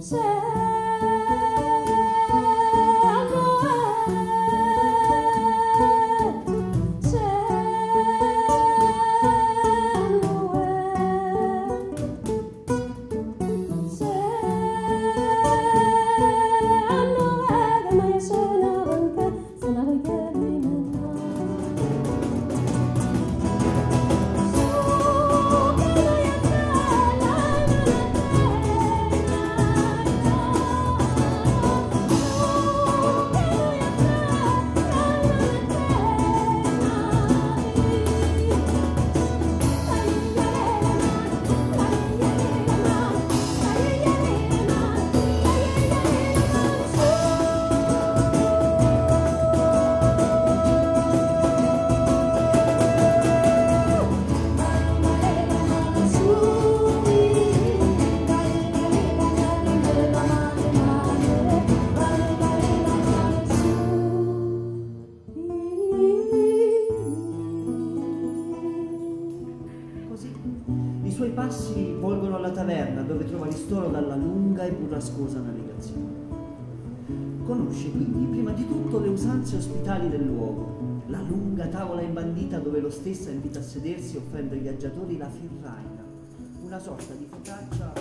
say suoi passi volgono alla taverna dove trova ristoro dalla lunga e burrascosa navigazione. Conosce quindi prima di tutto le usanze ospitali del luogo, la lunga tavola imbandita dove lo stesso invita a sedersi offende ai viaggiatori la firraina, una sorta di focaccia